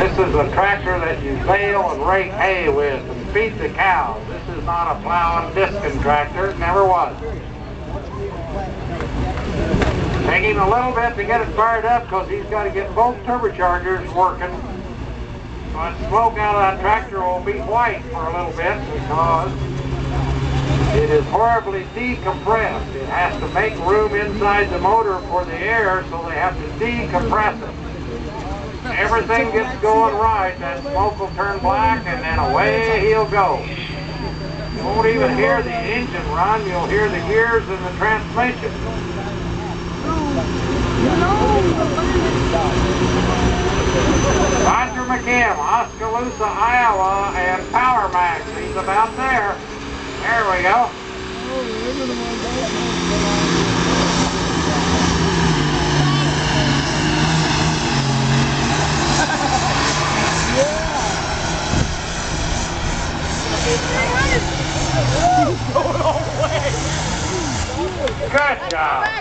This is a tractor that you bale and rake hay with and feed the cows. This is not a plow and discing tractor. It never was. Taking a little bit to get it fired up because he's got to get both turbochargers working. But smoke out of that tractor will be white for a little bit because it is horribly decompressed. It has to make room inside the motor for the air, so they have to decompress it. Everything gets going right, that smoke will turn black, and then away he'll go. You won't even hear the engine run, you'll hear the gears and the transmission. Roger McKim, Oskaloosa, Iowa, and Power Max. He's about there. There we go. Good job.